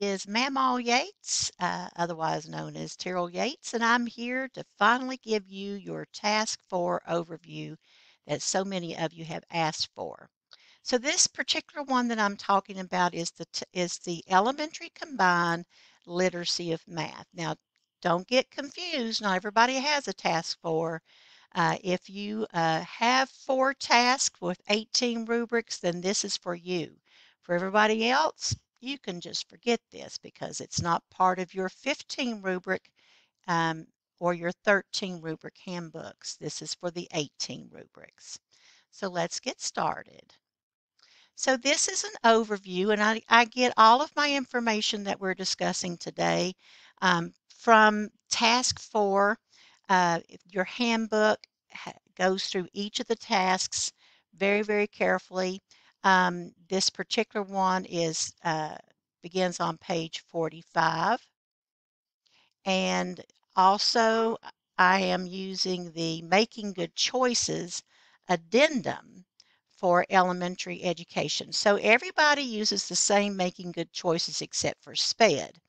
is Mamaw Yates, uh, otherwise known as Terryl Yates, and I'm here to finally give you your Task 4 overview that so many of you have asked for. So this particular one that I'm talking about is the is the elementary combined literacy of math. Now, don't get confused. Not everybody has a task 4. Uh, if you uh, have four tasks with 18 rubrics, then this is for you. For everybody else, you can just forget this because it's not part of your 15 rubric um, or your 13 rubric handbooks. This is for the 18 rubrics. So let's get started. So this is an overview and I, I get all of my information that we're discussing today um, from task four. Uh, your handbook goes through each of the tasks very, very carefully. Um, this particular one is uh, begins on page 45. And also, I am using the Making Good Choices addendum for elementary education. So everybody uses the same Making Good Choices except for SPED.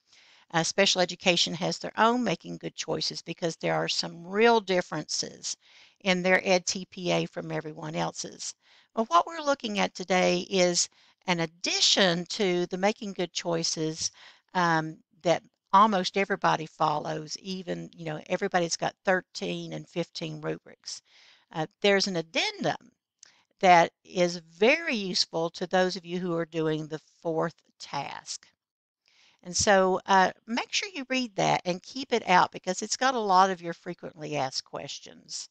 Uh, special education has their own Making Good Choices because there are some real differences in their EdTPA from everyone else's. But what we're looking at today is an addition to the making good choices um, that almost everybody follows, even, you know, everybody's got 13 and 15 rubrics. Uh, there's an addendum that is very useful to those of you who are doing the fourth task. And so uh, make sure you read that and keep it out because it's got a lot of your frequently asked questions.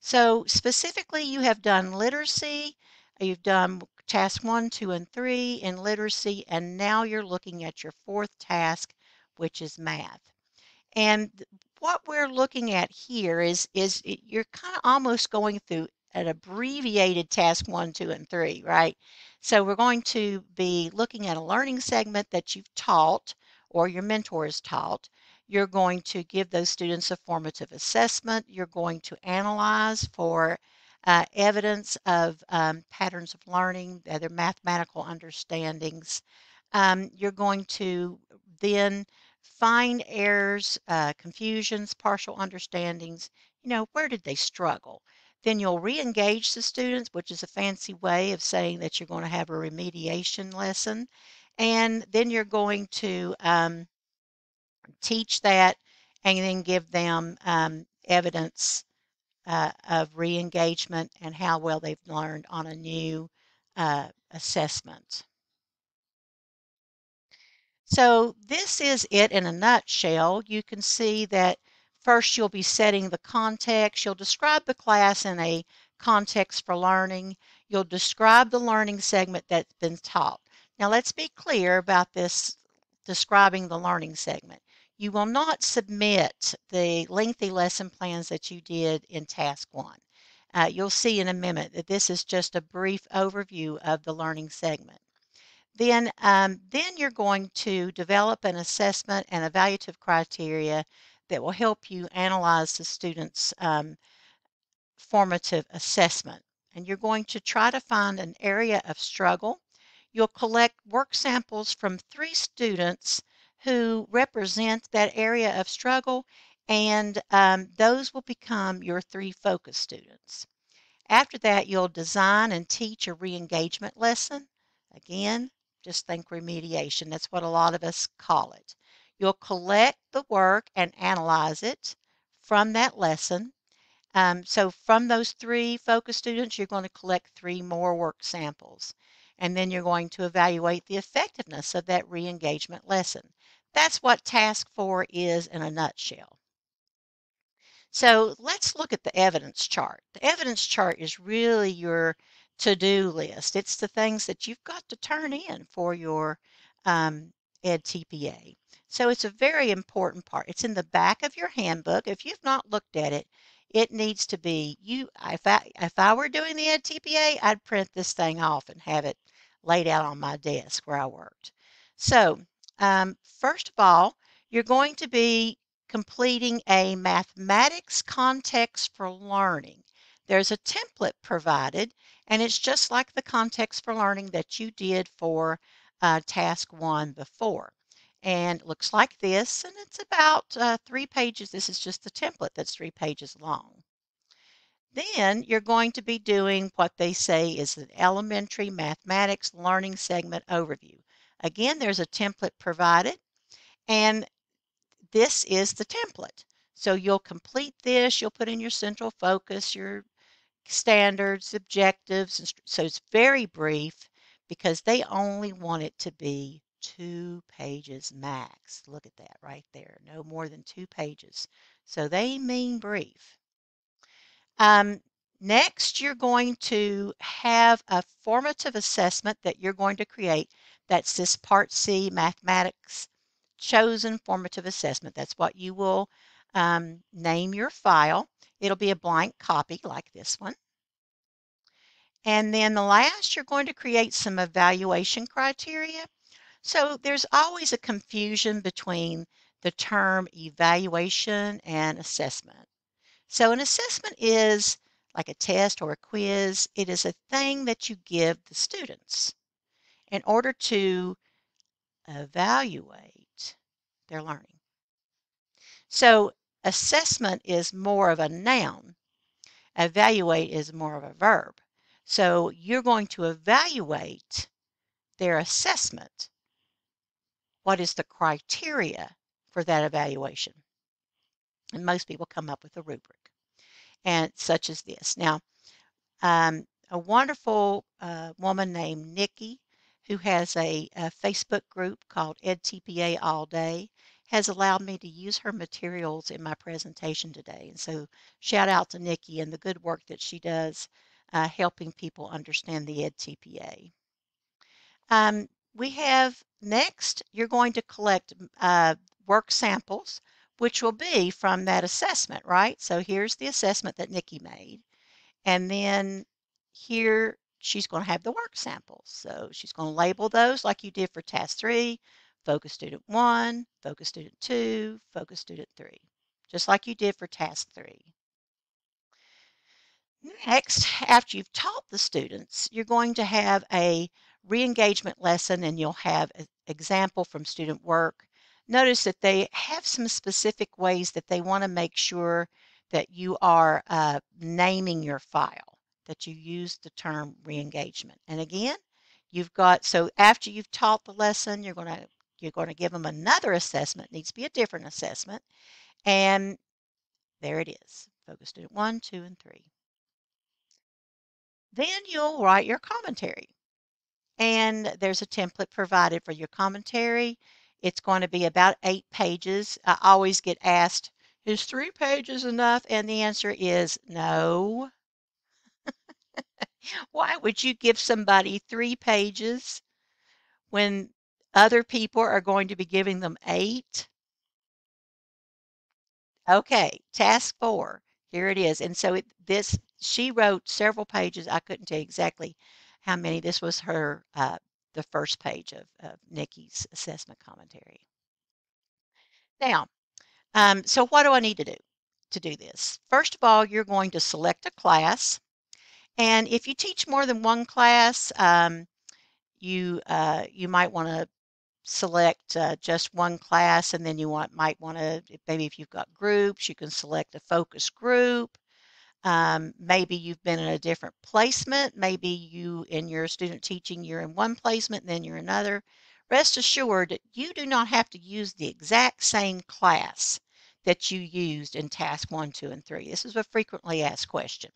So specifically, you have done literacy, you've done task one, two, and three in literacy, and now you're looking at your fourth task, which is math. And what we're looking at here is, is you're kind of almost going through an abbreviated task one, two, and three, right? So we're going to be looking at a learning segment that you've taught or your mentor has taught. You're going to give those students a formative assessment. You're going to analyze for uh, evidence of um, patterns of learning, their mathematical understandings. Um, you're going to then find errors, uh, confusions, partial understandings. You know, where did they struggle? Then you'll re-engage the students, which is a fancy way of saying that you're going to have a remediation lesson. And then you're going to um, teach that and then give them um, evidence uh, of re-engagement and how well they've learned on a new uh, assessment. So this is it in a nutshell. You can see that first you'll be setting the context. You'll describe the class in a context for learning. You'll describe the learning segment that's been taught. Now let's be clear about this describing the learning segment. You will not submit the lengthy lesson plans that you did in task one. Uh, you'll see in a minute that this is just a brief overview of the learning segment. Then, um, then you're going to develop an assessment and evaluative criteria that will help you analyze the student's um, formative assessment. And you're going to try to find an area of struggle. You'll collect work samples from three students who represent that area of struggle, and um, those will become your three focus students. After that, you'll design and teach a re-engagement lesson. Again, just think remediation. That's what a lot of us call it. You'll collect the work and analyze it from that lesson. Um, so from those three focus students, you're going to collect three more work samples. And then you're going to evaluate the effectiveness of that re-engagement lesson. That's what task four is in a nutshell. So let's look at the evidence chart. The evidence chart is really your to-do list. It's the things that you've got to turn in for your um, Ed TPA. So it's a very important part. It's in the back of your handbook. If you've not looked at it, it needs to be you. If I if I were doing the EdTPA, I'd print this thing off and have it laid out on my desk where I worked. So um, first of all, you're going to be completing a mathematics context for learning. There's a template provided, and it's just like the context for learning that you did for uh, task one before. and it looks like this, and it's about uh, three pages. This is just the template that's three pages long. Then you're going to be doing what they say is an elementary mathematics learning segment overview. Again, there's a template provided, and this is the template. So you'll complete this, you'll put in your central focus, your standards, objectives. So it's very brief because they only want it to be two pages max. Look at that right there, no more than two pages. So they mean brief. Um, next, you're going to have a formative assessment that you're going to create. That's this Part C Mathematics Chosen Formative Assessment. That's what you will um, name your file. It'll be a blank copy like this one. And then the last, you're going to create some evaluation criteria. So there's always a confusion between the term evaluation and assessment. So an assessment is like a test or a quiz. It is a thing that you give the students in order to evaluate their learning. So assessment is more of a noun. Evaluate is more of a verb. So you're going to evaluate their assessment. What is the criteria for that evaluation? And most people come up with a rubric, and such as this. Now, um, a wonderful uh, woman named Nikki, who has a, a, Facebook group called EdTPA All Day, has allowed me to use her materials in my presentation today. And so, shout out to Nikki and the good work that she does uh, helping people understand the EdTPA. Um, we have next, you're going to collect uh, work samples which will be from that assessment, right? So here's the assessment that Nikki made. And then here she's going to have the work samples. So she's going to label those like you did for task three, focus student one, focus student two, focus student three, just like you did for task three. Next, after you've taught the students, you're going to have a re-engagement lesson and you'll have an example from student work notice that they have some specific ways that they want to make sure that you are uh, naming your file, that you use the term re-engagement. And again, you've got, so after you've taught the lesson, you're going to you're going to give them another assessment. It needs to be a different assessment. And there it is. Focus student one, two, and three. Then you'll write your commentary. And there's a template provided for your commentary. It's going to be about eight pages. I always get asked, is three pages enough? And the answer is no. Why would you give somebody three pages when other people are going to be giving them eight? Okay, task four. Here it is. And so it, this, she wrote several pages. I couldn't tell you exactly how many. This was her uh, the first page of, of Nikki's assessment commentary. Now, um, so what do I need to do to do this? First of all, you're going to select a class. And if you teach more than one class, um, you, uh, you might want to select uh, just one class and then you want, might want to, maybe if you've got groups, you can select a focus group. Um, maybe you've been in a different placement. Maybe you, in your student teaching, you're in one placement, then you're another. Rest assured, that you do not have to use the exact same class that you used in task one, two, and three. This is a frequently asked question.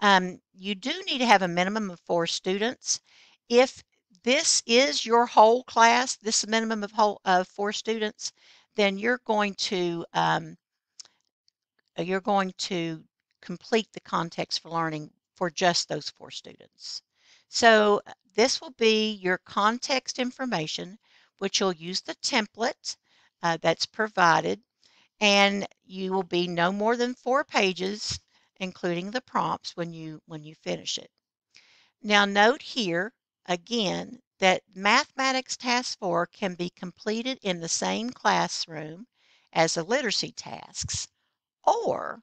Um, you do need to have a minimum of four students. If this is your whole class, this minimum of, whole, of four students, then you're going to um, you're going to complete the context for learning for just those four students. So uh, this will be your context information, which you'll use the template uh, that's provided, and you will be no more than four pages, including the prompts when you when you finish it. Now note here again that mathematics task 4 can be completed in the same classroom as the literacy tasks or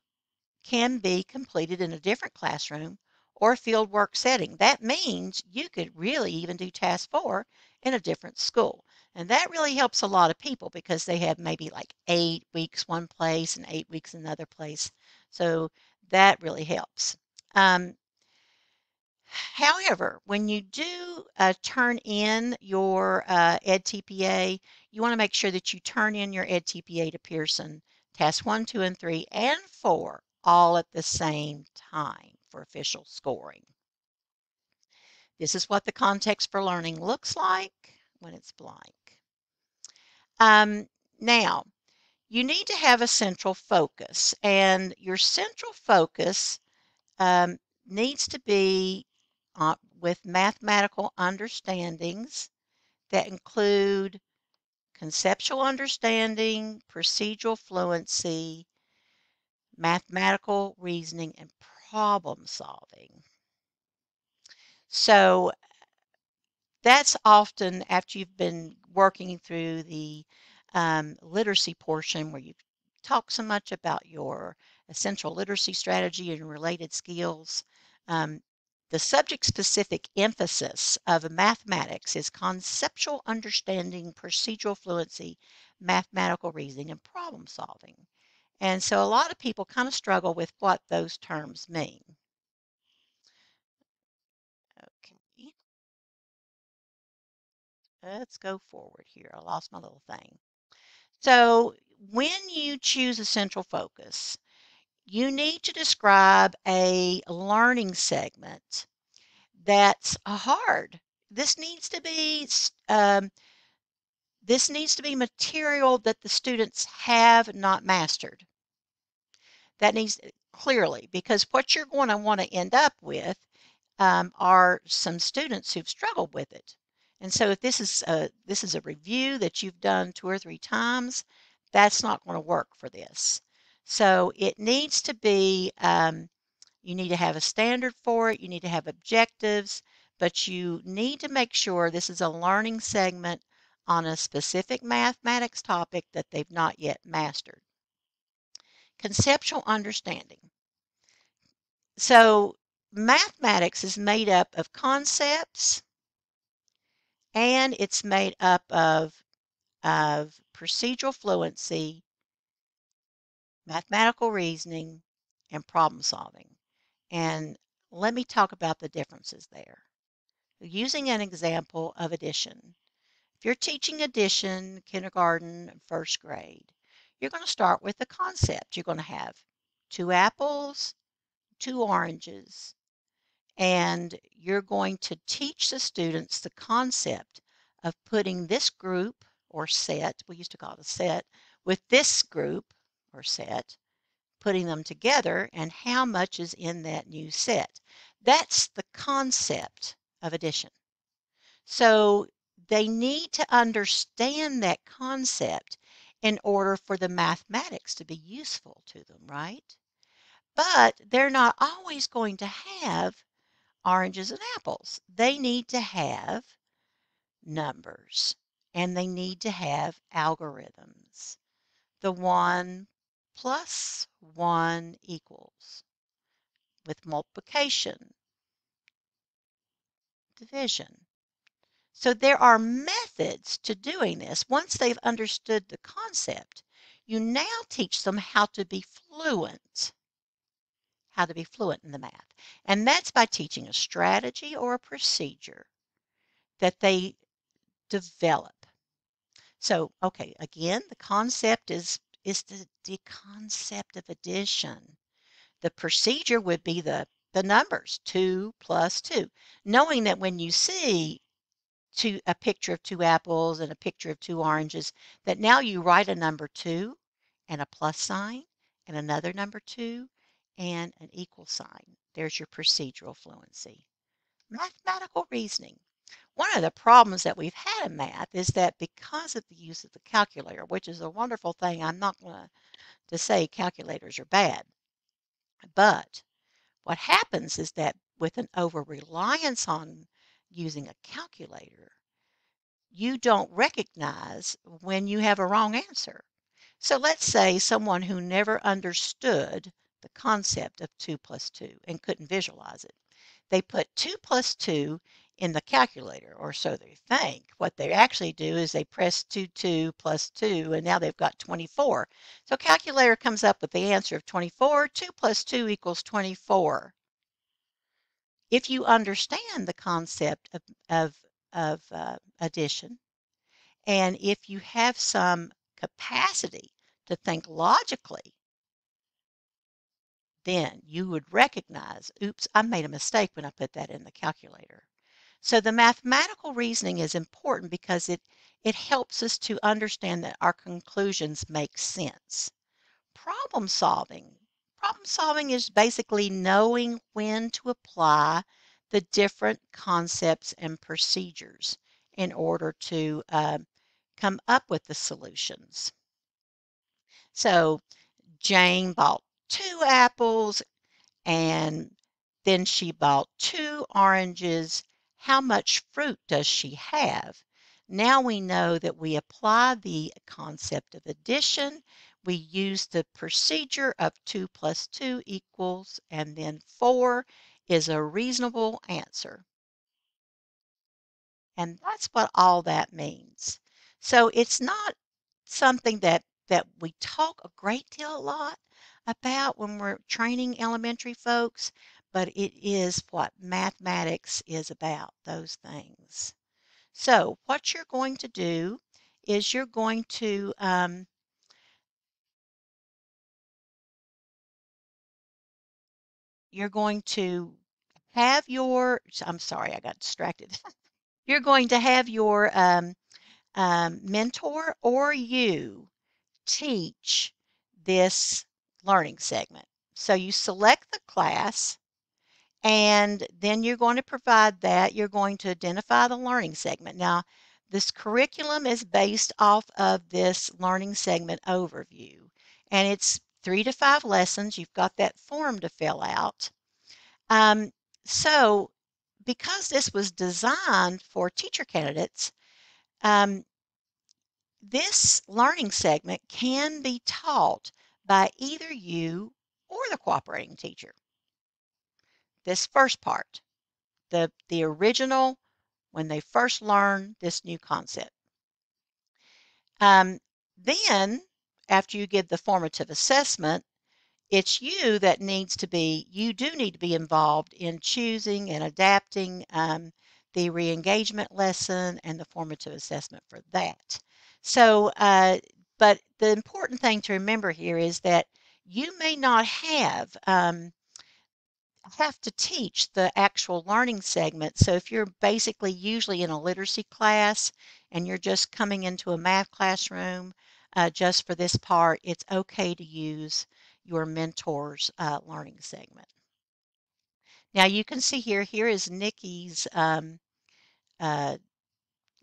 can be completed in a different classroom or fieldwork setting. That means you could really even do task four in a different school. And that really helps a lot of people because they have maybe like eight weeks one place and eight weeks another place. So that really helps. Um, however, when you do uh, turn in your uh, EdTPA, you want to make sure that you turn in your EdTPA to Pearson, Task 1, 2, and 3, and 4 all at the same time for official scoring. This is what the context for learning looks like when it's blank. Um, now, you need to have a central focus, and your central focus um, needs to be uh, with mathematical understandings that include conceptual understanding, procedural fluency, mathematical reasoning, and problem solving. So that's often after you've been working through the um, literacy portion where you talk so much about your essential literacy strategy and related skills. Um, the subject specific emphasis of mathematics is conceptual understanding, procedural fluency, mathematical reasoning, and problem solving. And so a lot of people kind of struggle with what those terms mean. Okay. Let's go forward here. I lost my little thing. So when you choose a central focus, you need to describe a learning segment that's hard. This needs to be um, this needs to be material that the students have not mastered. That needs clearly because what you're going to want to end up with um, are some students who've struggled with it. And so if this is a, this is a review that you've done two or three times, that's not going to work for this. So it needs to be, um, you need to have a standard for it, you need to have objectives, but you need to make sure this is a learning segment on a specific mathematics topic that they've not yet mastered. Conceptual understanding. So mathematics is made up of concepts, and it's made up of, of procedural fluency, mathematical reasoning, and problem solving. And let me talk about the differences there. Using an example of addition. If you're teaching addition, kindergarten, first grade, you're going to start with the concept. You're going to have two apples, two oranges, and you're going to teach the students the concept of putting this group or set, we used to call it a set, with this group or set, putting them together and how much is in that new set. That's the concept of addition. So they need to understand that concept in order for the mathematics to be useful to them, right? But they're not always going to have oranges and apples. They need to have numbers and they need to have algorithms. The 1 plus 1 equals with multiplication, division. So there are methods to doing this. Once they've understood the concept, you now teach them how to be fluent how to be fluent in the math. And that's by teaching a strategy or a procedure that they develop. So, okay, again, the concept is is the, the concept of addition. The procedure would be the the numbers 2 plus 2 knowing that when you see two a picture of two apples and a picture of two oranges that now you write a number 2 and a plus sign and another number 2 and an equal sign. There's your procedural fluency. Mathematical reasoning. One of the problems that we've had in math is that because of the use of the calculator, which is a wonderful thing, I'm not going to say calculators are bad. But what happens is that with an over reliance on using a calculator, you don't recognize when you have a wrong answer. So let's say someone who never understood the concept of 2 plus 2 and couldn't visualize it. They put 2 plus 2 in the calculator, or so they think. What they actually do is they press 2, 2 plus 2, and now they've got 24. So calculator comes up with the answer of 24. 2 plus 2 equals 24. If you understand the concept of, of, of uh, addition, and if you have some capacity to think logically, then you would recognize, oops, I made a mistake when I put that in the calculator. So the mathematical reasoning is important because it, it helps us to understand that our conclusions make sense. Problem solving. Problem solving is basically knowing when to apply the different concepts and procedures in order to uh, come up with the solutions. So Jane bought two apples and then she bought two oranges. How much fruit does she have? Now we know that we apply the concept of addition. We use the procedure of 2 plus 2 equals, and then 4 is a reasonable answer. And that's what all that means. So it's not something that that we talk a great deal a lot about when we're training elementary folks, but it is what mathematics is about, those things. So what you're going to do is you're going to um, you're going to have your I'm sorry I got distracted you're going to have your um, um, mentor or you teach this learning segment. So you select the class and then you're going to provide that. You're going to identify the learning segment. Now, this curriculum is based off of this learning segment overview and it's three to five lessons. You've got that form to fill out. Um, so because this was designed for teacher candidates, um, this learning segment can be taught by either you or the cooperating teacher. This first part, the, the original, when they first learn this new concept. Um, then, after you give the formative assessment, it's you that needs to be, you do need to be involved in choosing and adapting um, the re-engagement lesson and the formative assessment for that. So, uh, but the important thing to remember here is that you may not have um, have to teach the actual learning segment. So if you're basically usually in a literacy class and you're just coming into a math classroom uh, just for this part, it's okay to use your mentor's uh, learning segment. Now you can see here, here is Nikki's um, uh,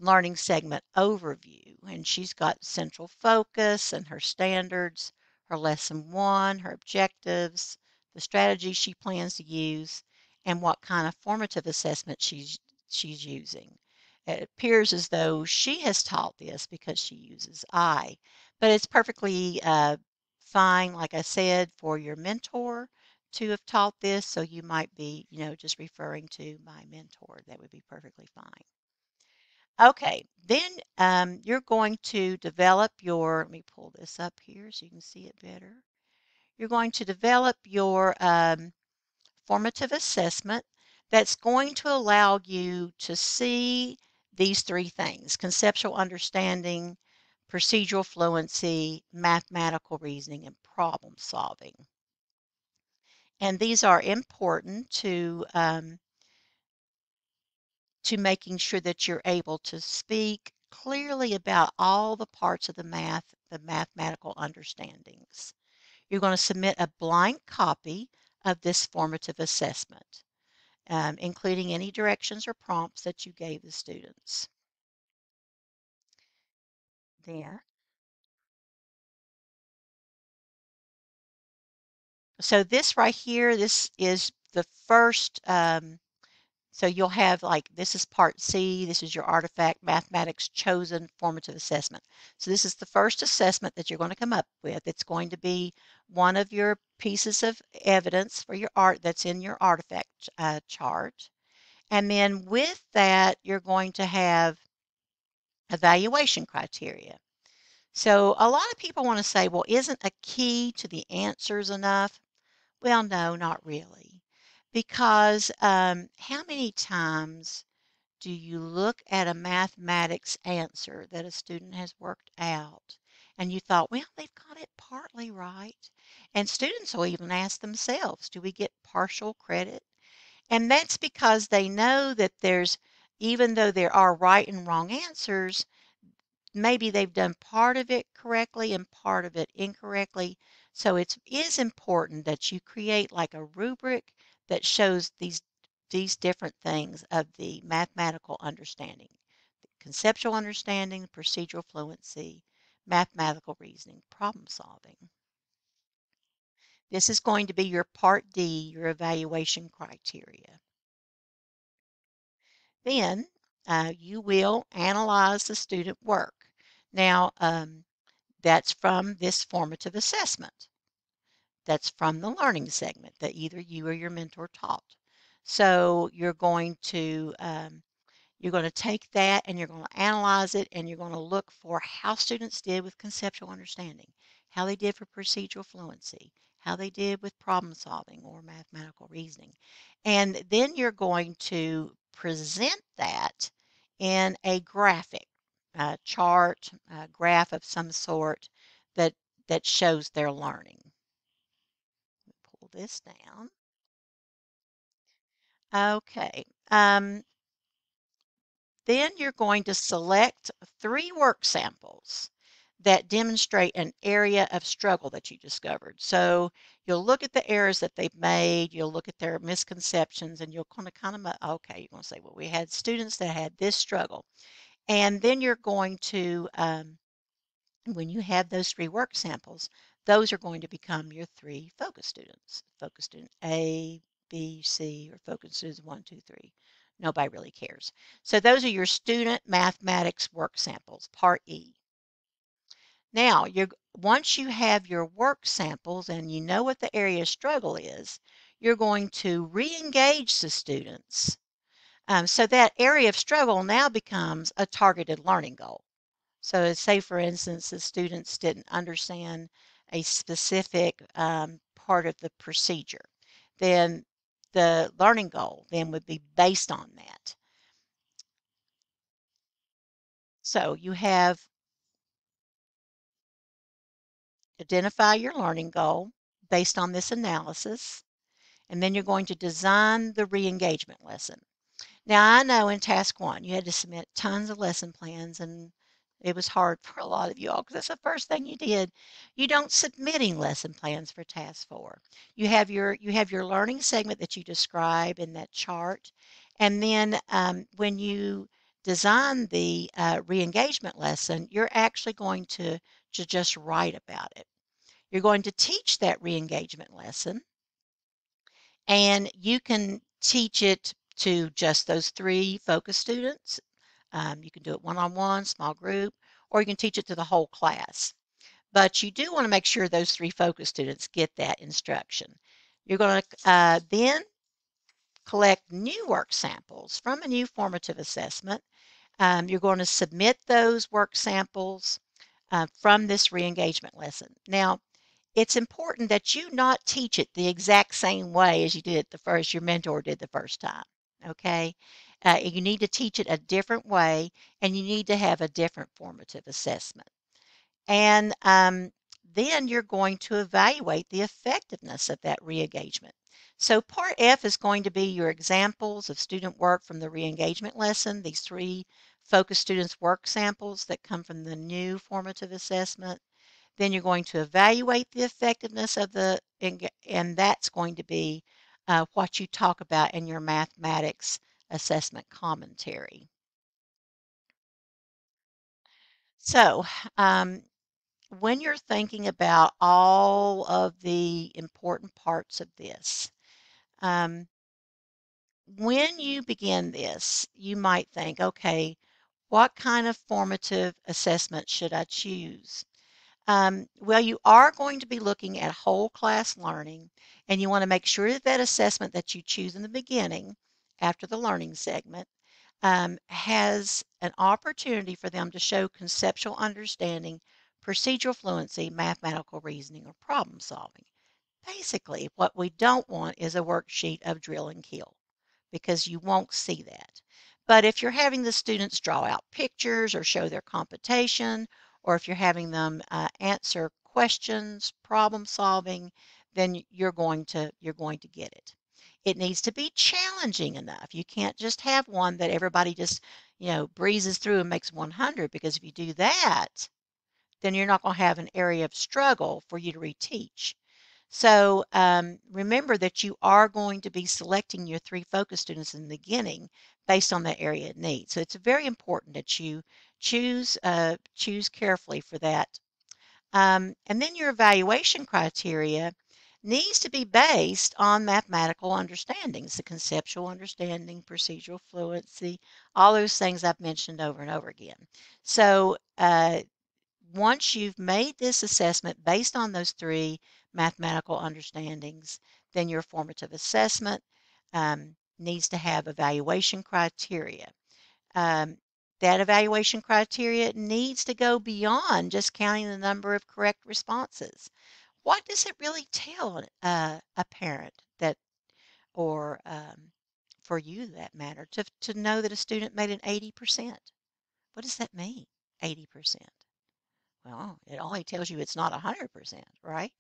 learning segment overview. And she's got central focus and her standards, her lesson one, her objectives, the strategy she plans to use, and what kind of formative assessment she's she's using. It appears as though she has taught this because she uses I, but it's perfectly uh, fine, like I said, for your mentor to have taught this. So you might be, you know, just referring to my mentor. That would be perfectly fine. Okay, then um, you're going to develop your, let me pull this up here so you can see it better. You're going to develop your um, formative assessment that's going to allow you to see these three things, conceptual understanding, procedural fluency, mathematical reasoning, and problem solving. And these are important to um, to making sure that you're able to speak clearly about all the parts of the math, the mathematical understandings. You're going to submit a blank copy of this formative assessment, um, including any directions or prompts that you gave the students. There. So this right here, this is the first um, so you'll have like, this is part C, this is your artifact mathematics chosen formative assessment. So this is the first assessment that you're going to come up with. It's going to be one of your pieces of evidence for your art that's in your artifact uh, chart. And then with that, you're going to have evaluation criteria. So a lot of people want to say, well, isn't a key to the answers enough? Well, no, not really. Because um, how many times do you look at a mathematics answer that a student has worked out and you thought, well, they've got it partly right? And students will even ask themselves, do we get partial credit? And that's because they know that there's, even though there are right and wrong answers, maybe they've done part of it correctly and part of it incorrectly. So it is important that you create like a rubric that shows these these different things of the mathematical understanding, conceptual understanding, procedural fluency, mathematical reasoning, problem solving. This is going to be your Part D, your evaluation criteria. Then uh, you will analyze the student work. Now, um, that's from this formative assessment. That's from the learning segment that either you or your mentor taught. So you're going to um, you're going to take that and you're going to analyze it and you're going to look for how students did with conceptual understanding, how they did for procedural fluency, how they did with problem solving or mathematical reasoning. And then you're going to present that in a graphic, a chart, a graph of some sort that that shows their learning. This down. Okay. Um, then you're going to select three work samples that demonstrate an area of struggle that you discovered. So you'll look at the errors that they've made, you'll look at their misconceptions, and you'll kind of kind of okay, you're going to say, well, we had students that had this struggle, and then you're going to um, when you have those three work samples, those are going to become your three focus students. Focus student A, B, C, or focus students one, two, three. Nobody really cares. So those are your student mathematics work samples, part E. Now, you're, once you have your work samples and you know what the area of struggle is, you're going to re-engage the students. Um, so that area of struggle now becomes a targeted learning goal. So say, for instance, the students didn't understand a specific um, part of the procedure, then the learning goal then would be based on that. So you have identify your learning goal based on this analysis, and then you're going to design the re-engagement lesson. Now I know in task one you had to submit tons of lesson plans and it was hard for a lot of you all because that's the first thing you did. You don't submitting lesson plans for task four. You have your you have your learning segment that you describe in that chart, and then um, when you design the uh, re-engagement lesson, you're actually going to, to just write about it. You're going to teach that re-engagement lesson, and you can teach it to just those three focus students um, you can do it one-on-one, small group, or you can teach it to the whole class. But you do want to make sure those three focus students get that instruction. You're going to uh, then collect new work samples from a new formative assessment. Um, you're going to submit those work samples uh, from this re-engagement lesson. Now, it's important that you not teach it the exact same way as you did the first, your mentor did the first time. Okay. Uh, you need to teach it a different way, and you need to have a different formative assessment. And um, then you're going to evaluate the effectiveness of that re-engagement. So part F is going to be your examples of student work from the re-engagement lesson, these three focus students work samples that come from the new formative assessment. Then you're going to evaluate the effectiveness of the, and that's going to be uh, what you talk about in your mathematics assessment commentary. So, um, when you're thinking about all of the important parts of this, um, when you begin this, you might think, okay, what kind of formative assessment should I choose? Um, well, you are going to be looking at whole class learning, and you want to make sure that that assessment that you choose in the beginning after the learning segment um, has an opportunity for them to show conceptual understanding, procedural fluency, mathematical reasoning, or problem solving. Basically, what we don't want is a worksheet of drill and kill because you won't see that. But if you're having the students draw out pictures or show their computation, or if you're having them uh, answer questions, problem solving, then you're going to you're going to get it. It needs to be challenging enough. You can't just have one that everybody just, you know, breezes through and makes 100 because if you do that, then you're not going to have an area of struggle for you to reteach. So um, remember that you are going to be selecting your three focus students in the beginning based on that area of need. So it's very important that you choose uh, choose carefully for that. Um, and then your evaluation criteria needs to be based on mathematical understandings, the conceptual understanding, procedural fluency, all those things I've mentioned over and over again. So uh, once you've made this assessment based on those three mathematical understandings, then your formative assessment um, needs to have evaluation criteria. Um, that evaluation criteria needs to go beyond just counting the number of correct responses. What does it really tell uh, a parent that, or um, for you that matter, to, to know that a student made an 80%? What does that mean, 80%? Well, it only tells you it's not 100%, right?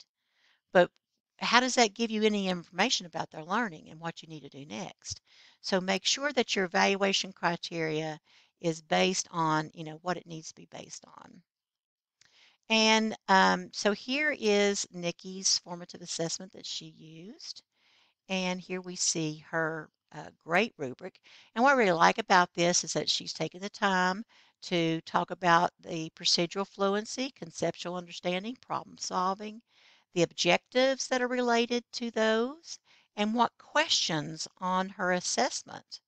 But how does that give you any information about their learning and what you need to do next? So make sure that your evaluation criteria is based on, you know, what it needs to be based on. And um, so here is Nikki's formative assessment that she used. And here we see her uh, great rubric. And what I really like about this is that she's taken the time to talk about the procedural fluency, conceptual understanding, problem solving, the objectives that are related to those, and what questions on her assessment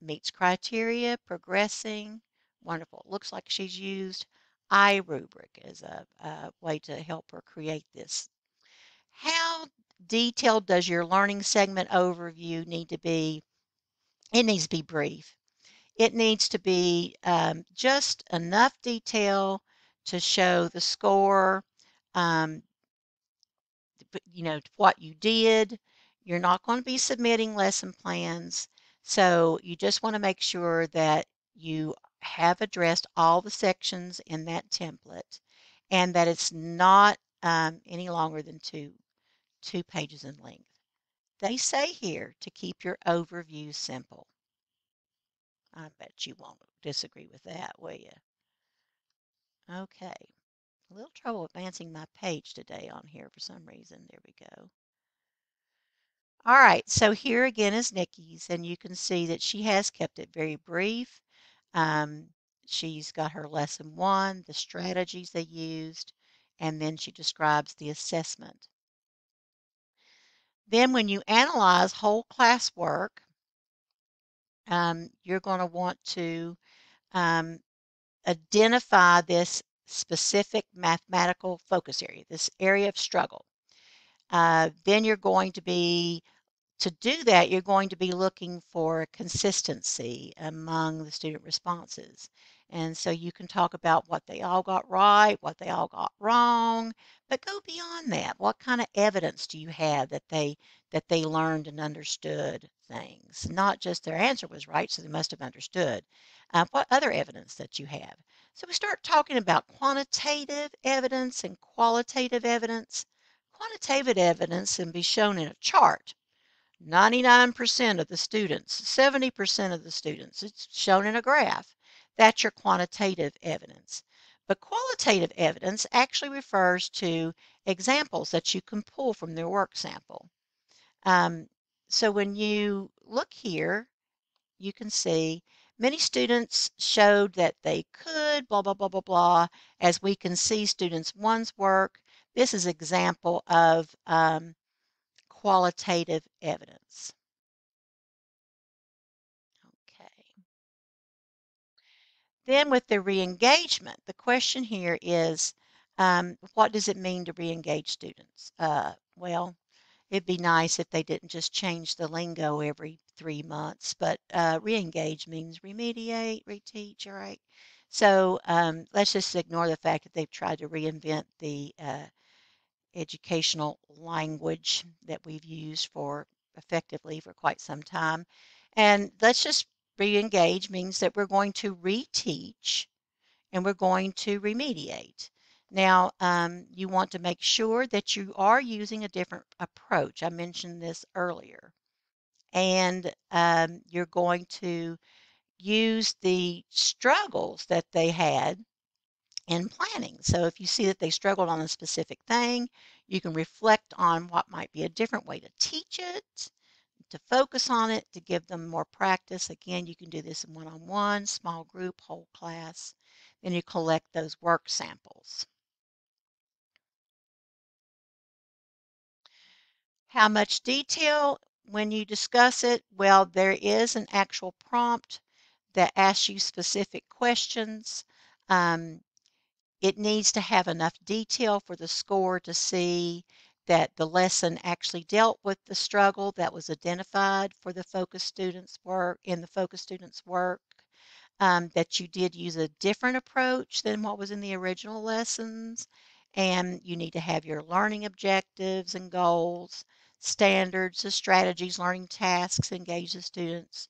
meets criteria, progressing. Wonderful. Looks like she's used iRubric as a, a way to help her create this. How detailed does your learning segment overview need to be? It needs to be brief. It needs to be um, just enough detail to show the score, um, you know, what you did. You're not going to be submitting lesson plans. So you just want to make sure that you have addressed all the sections in that template and that it's not um, any longer than two, two pages in length. They say here to keep your overview simple. I bet you won't disagree with that, will you? Okay. A little trouble advancing my page today on here for some reason. There we go. All right, so here again is Nikki's, and you can see that she has kept it very brief. Um, she's got her lesson one, the strategies they used, and then she describes the assessment. Then when you analyze whole class work, um, you're going to want to um, identify this specific mathematical focus area, this area of struggle. Uh, then you're going to be, to do that, you're going to be looking for consistency among the student responses. And so you can talk about what they all got right, what they all got wrong, but go beyond that. What kind of evidence do you have that they that they learned and understood things? Not just their answer was right, so they must have understood. Uh, what other evidence that you have? So we start talking about quantitative evidence and qualitative evidence. Quantitative evidence can be shown in a chart. 99% of the students, 70% of the students, it's shown in a graph. That's your quantitative evidence. But qualitative evidence actually refers to examples that you can pull from their work sample. Um, so when you look here, you can see Many students showed that they could, blah, blah, blah, blah, blah. As we can see students one's work, this is example of um, qualitative evidence. Okay. Then with the re-engagement, the question here is, um, what does it mean to re-engage students? Uh, well, it'd be nice if they didn't just change the lingo every three months, but uh, re-engage means remediate, reteach, right? So um, let's just ignore the fact that they've tried to reinvent the uh, educational language that we've used for effectively for quite some time. And let's just re-engage means that we're going to reteach and we're going to remediate. Now, um, you want to make sure that you are using a different approach. I mentioned this earlier. And um, you're going to use the struggles that they had in planning. So if you see that they struggled on a specific thing, you can reflect on what might be a different way to teach it, to focus on it, to give them more practice. Again, you can do this in one-on-one, small group, whole class. Then you collect those work samples. How much detail when you discuss it? Well, there is an actual prompt that asks you specific questions. Um, it needs to have enough detail for the score to see that the lesson actually dealt with the struggle that was identified for the focus students' work in the focus students' work um, that you did use a different approach than what was in the original lessons. And you need to have your learning objectives and goals, standards, the strategies, learning tasks, engage the students,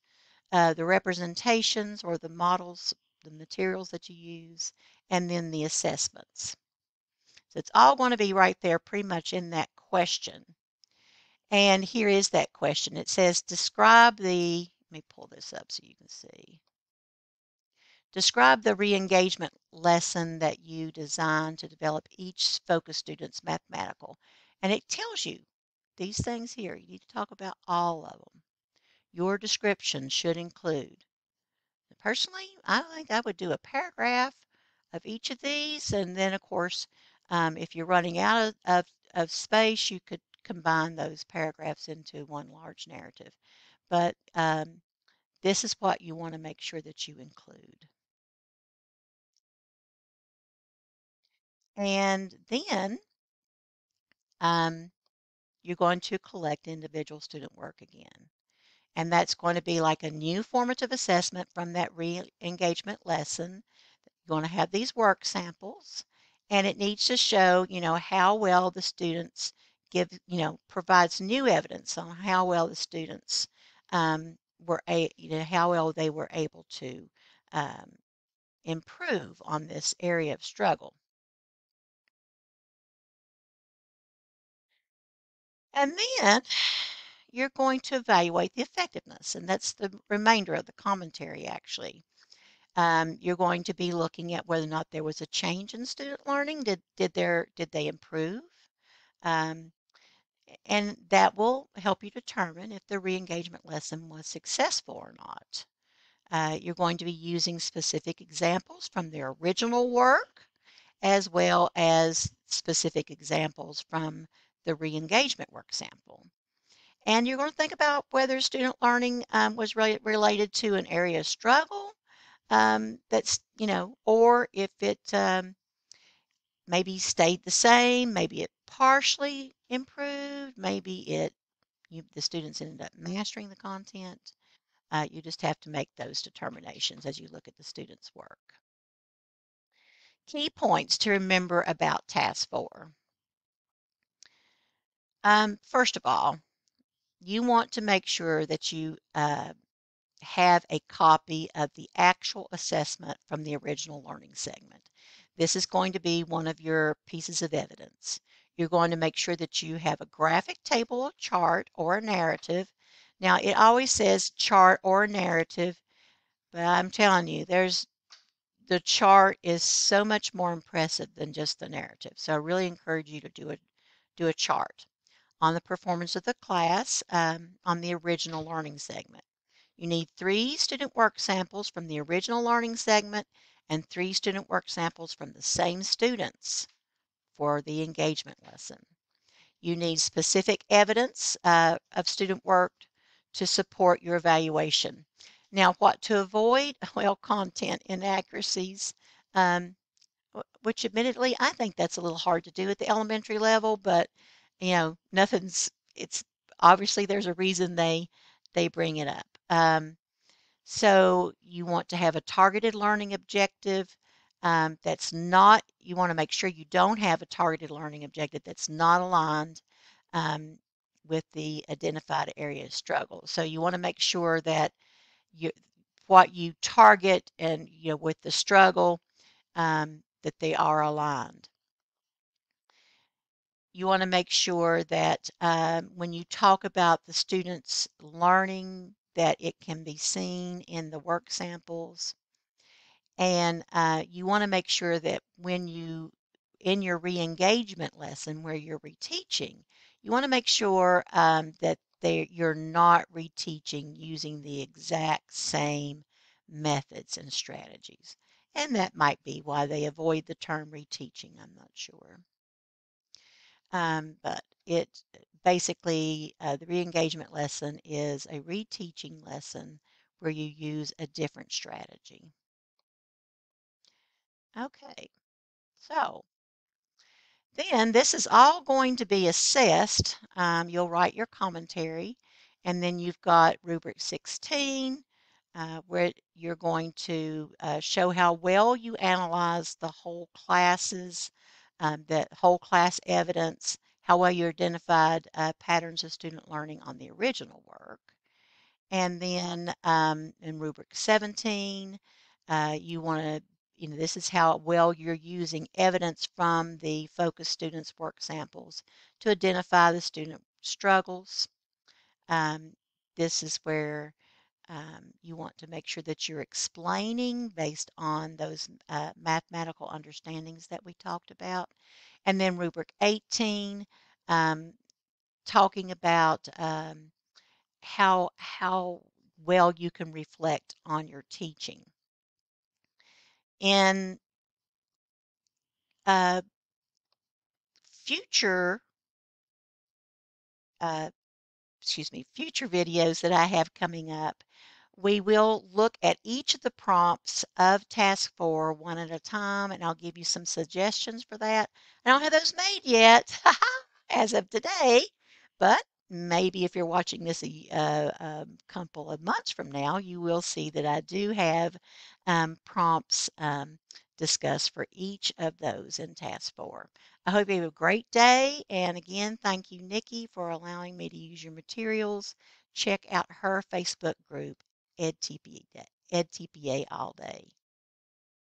uh, the representations or the models, the materials that you use, and then the assessments. So it's all going to be right there pretty much in that question. And here is that question. It says, describe the, let me pull this up so you can see. Describe the re-engagement lesson that you designed to develop each focus student's mathematical. And it tells you these things here. You need to talk about all of them. Your description should include. Personally, I think I would do a paragraph of each of these. And then, of course, um, if you're running out of, of, of space, you could combine those paragraphs into one large narrative. But um, this is what you want to make sure that you include. And then um, you're going to collect individual student work again. And that's going to be like a new formative assessment from that re-engagement lesson. You're going to have these work samples and it needs to show, you know, how well the students give, you know, provides new evidence on how well the students um, were, a, you know, how well they were able to um, improve on this area of struggle. And then you're going to evaluate the effectiveness, and that's the remainder of the commentary actually. Um, you're going to be looking at whether or not there was a change in student learning. Did did there did they improve? Um, and that will help you determine if the re-engagement lesson was successful or not. Uh, you're going to be using specific examples from their original work as well as specific examples from the re-engagement work sample. And you're going to think about whether student learning um, was re related to an area of struggle um, that's, you know, or if it um, maybe stayed the same, maybe it partially improved, maybe it, you, the students ended up mastering the content. Uh, you just have to make those determinations as you look at the students' work. Key points to remember about task four. Um, first of all, you want to make sure that you uh, have a copy of the actual assessment from the original learning segment. This is going to be one of your pieces of evidence. You're going to make sure that you have a graphic table, a chart, or a narrative. Now, it always says chart or narrative, but I'm telling you, there's the chart is so much more impressive than just the narrative. So I really encourage you to do a do a chart on the performance of the class um, on the original learning segment. You need three student work samples from the original learning segment and three student work samples from the same students for the engagement lesson. You need specific evidence uh, of student work to support your evaluation. Now, what to avoid? Well, content inaccuracies, um, which admittedly, I think that's a little hard to do at the elementary level, but you know, nothing's it's obviously there's a reason they they bring it up. Um, so you want to have a targeted learning objective um, that's not, you want to make sure you don't have a targeted learning objective that's not aligned um, with the identified area of struggle. So you want to make sure that you, what you target and you know with the struggle um, that they are aligned. You want to make sure that um, when you talk about the students learning that it can be seen in the work samples and uh, you want to make sure that when you, in your re-engagement lesson where you're reteaching, you want to make sure um, that they, you're not reteaching using the exact same methods and strategies. And that might be why they avoid the term reteaching, I'm not sure. Um, but it basically, uh, the re-engagement lesson is a reteaching lesson where you use a different strategy. Okay, so then this is all going to be assessed. Um, you'll write your commentary, and then you've got rubric 16, uh, where you're going to uh, show how well you analyze the whole classes, um, the whole class evidence, how well you identified uh, patterns of student learning on the original work. And then um, in rubric 17, uh, you want to you know, this is how well you're using evidence from the focus students' work samples to identify the student struggles. Um, this is where um, you want to make sure that you're explaining based on those uh, mathematical understandings that we talked about. And then rubric 18, um, talking about um, how, how well you can reflect on your teaching. In uh, future uh, excuse me future videos that I have coming up we will look at each of the prompts of task four one at a time and I'll give you some suggestions for that I don't have those made yet as of today but maybe if you're watching this a, uh, a, couple of months from now, you will see that I do have um, prompts um, discussed for each of those in task four. I hope you have a great day. And again, thank you, Nikki, for allowing me to use your materials. Check out her Facebook group, EdTPA, EdTPA All Day.